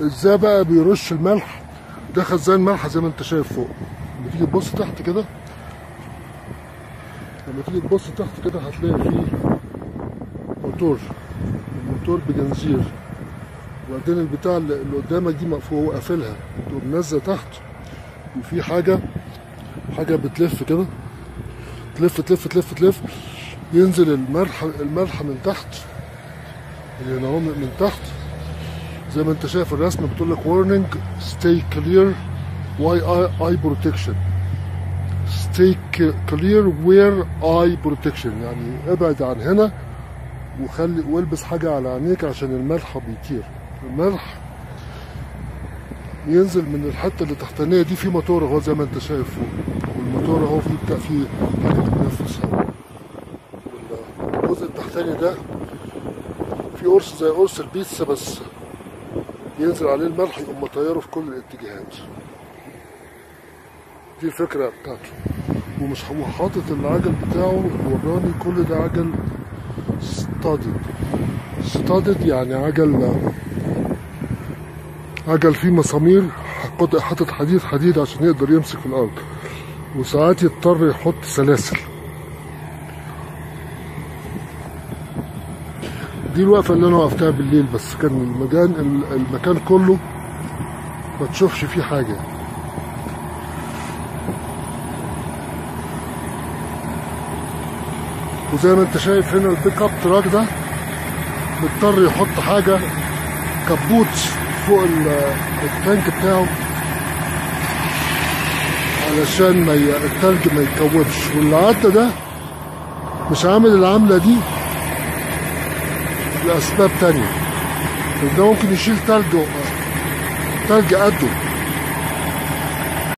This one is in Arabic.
إزاي بقى بيرش الملح؟ ده خزان ملح زي ما انت شايف فوق. لما تيجي تبص تحت كده لما تيجي تبص تحت كده هتلاقي فيه موتور. الموتور بجنزير. وبعدين البتاع اللي قدامك دي مقفول هو قافلها. تقوم نازلة تحت وفي حاجة حاجة بتلف كده. تلف تلف تلف تلف. ينزل الملح الملح من تحت. اللي هنا هو من من تحت. زي ما انت شايف الرسمه بتقول لك warning stay clear why eye, protection. Stay clear wear eye protection. يعني ابعد عن هنا وخلي والبس حاجة على عينيك عشان الملح بيطير. الملح ينزل من الحتة اللي تحتانيه دي في موتور اهو زي ما انت شايف. فوق والموتور اهو فيه بتاع فيه حاجة بتنفس الجزء التحتاني ده في قرص زي قرص البيتزا بس. ينزل عليه الملح يقوم مطيره في كل الاتجاهات. دي الفكرة بتاعته. ومش حاطط العجل بتاعه وراني كل ده عجل ستادد ستادد يعني عجل عجل فيه مسامير حاطط حديد حديد عشان يقدر يمسك في الأرض. وساعات يضطر يحط سلاسل. دي الوقفة اللي أنا وقفتها بالليل بس كان المكان المكان كله ما تشوفش فيه حاجة. وزي ما أنت شايف هنا ال pickup truck ده مضطر يحط حاجة كبوت فوق ال- التانك بتاعه علشان ما التلج ما يتكونش. واللي عدى ده مش عامل العملة دي لأسباب تانية. ده ممكن يشيل تلج تلج قده.